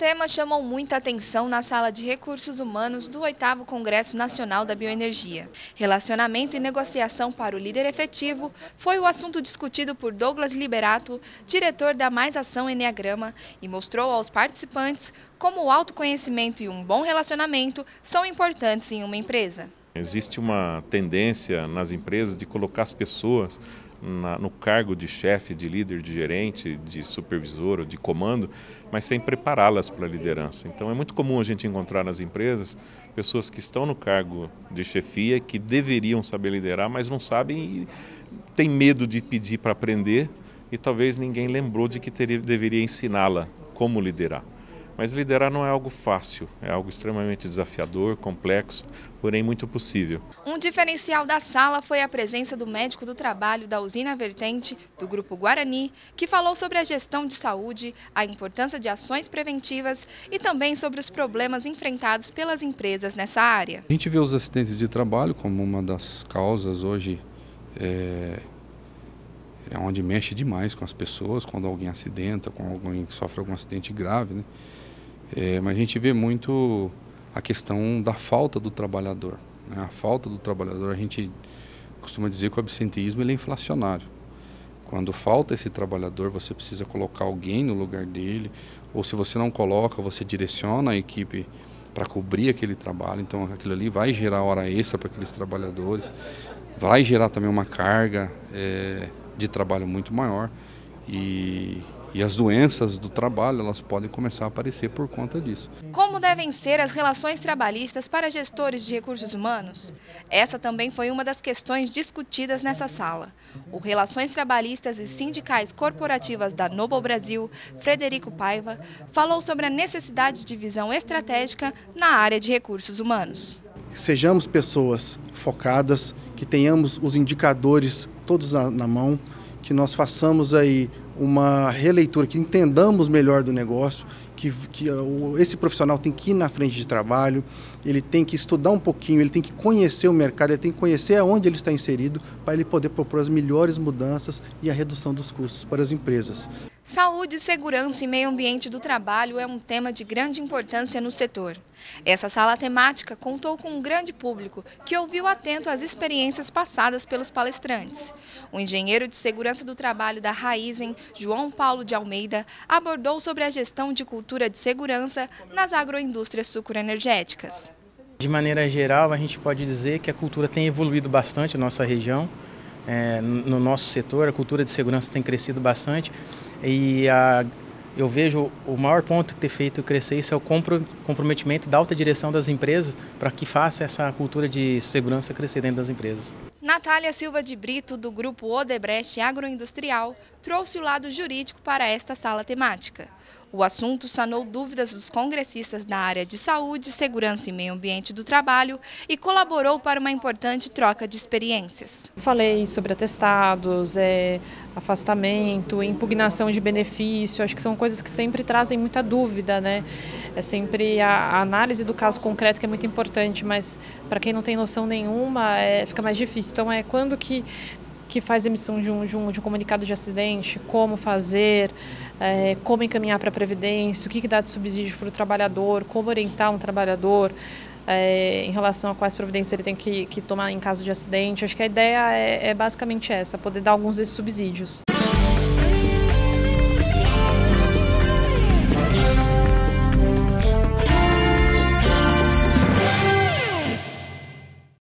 tema chamou muita atenção na Sala de Recursos Humanos do 8 Congresso Nacional da Bioenergia. Relacionamento e negociação para o líder efetivo foi o assunto discutido por Douglas Liberato, diretor da Mais Ação Enneagrama, e mostrou aos participantes como o autoconhecimento e um bom relacionamento são importantes em uma empresa. Existe uma tendência nas empresas de colocar as pessoas na, no cargo de chefe, de líder, de gerente, de supervisor ou de comando, mas sem prepará-las para a liderança. Então é muito comum a gente encontrar nas empresas pessoas que estão no cargo de chefia, que deveriam saber liderar, mas não sabem e têm medo de pedir para aprender e talvez ninguém lembrou de que teria, deveria ensiná-la como liderar. Mas liderar não é algo fácil, é algo extremamente desafiador, complexo, porém muito possível. Um diferencial da sala foi a presença do médico do trabalho da usina Vertente, do Grupo Guarani, que falou sobre a gestão de saúde, a importância de ações preventivas e também sobre os problemas enfrentados pelas empresas nessa área. A gente vê os acidentes de trabalho como uma das causas hoje é, é onde mexe demais com as pessoas, quando alguém acidenta, quando alguém sofre algum acidente grave, né? É, mas a gente vê muito a questão da falta do trabalhador. Né? A falta do trabalhador, a gente costuma dizer que o absenteísmo ele é inflacionário. Quando falta esse trabalhador, você precisa colocar alguém no lugar dele, ou se você não coloca, você direciona a equipe para cobrir aquele trabalho. Então aquilo ali vai gerar hora extra para aqueles trabalhadores, vai gerar também uma carga é, de trabalho muito maior. E, e as doenças do trabalho elas podem começar a aparecer por conta disso. Como devem ser as relações trabalhistas para gestores de recursos humanos? Essa também foi uma das questões discutidas nessa sala. O Relações Trabalhistas e Sindicais Corporativas da Noble Brasil, Frederico Paiva, falou sobre a necessidade de visão estratégica na área de recursos humanos. Sejamos pessoas focadas, que tenhamos os indicadores todos na, na mão, que nós façamos aí uma releitura, que entendamos melhor do negócio, que, que esse profissional tem que ir na frente de trabalho, ele tem que estudar um pouquinho, ele tem que conhecer o mercado, ele tem que conhecer aonde ele está inserido para ele poder propor as melhores mudanças e a redução dos custos para as empresas. Saúde, segurança e meio ambiente do trabalho é um tema de grande importância no setor. Essa sala temática contou com um grande público que ouviu atento às experiências passadas pelos palestrantes. O engenheiro de segurança do trabalho da Raizen, João Paulo de Almeida, abordou sobre a gestão de cultura de segurança nas agroindústrias sucroenergéticas. De maneira geral, a gente pode dizer que a cultura tem evoluído bastante na nossa região é, no nosso setor, a cultura de segurança tem crescido bastante e a, eu vejo o maior ponto que tem feito crescer isso é o comprometimento da alta direção das empresas para que faça essa cultura de segurança crescer dentro das empresas. Natália Silva de Brito, do grupo Odebrecht Agroindustrial, trouxe o lado jurídico para esta sala temática. O assunto sanou dúvidas dos congressistas na área de saúde, segurança e meio ambiente do trabalho e colaborou para uma importante troca de experiências. Falei sobre atestados, é, afastamento, impugnação de benefício, acho que são coisas que sempre trazem muita dúvida, né? É sempre a, a análise do caso concreto que é muito importante, mas para quem não tem noção nenhuma, é, fica mais difícil. Então é quando que que faz emissão de um, de um, de um comunicado de acidente, como fazer, é, como encaminhar para a Previdência, o que, que dá de subsídio para o trabalhador, como orientar um trabalhador é, em relação a quais providências ele tem que, que tomar em caso de acidente. Acho que a ideia é, é basicamente essa, poder dar alguns desses subsídios.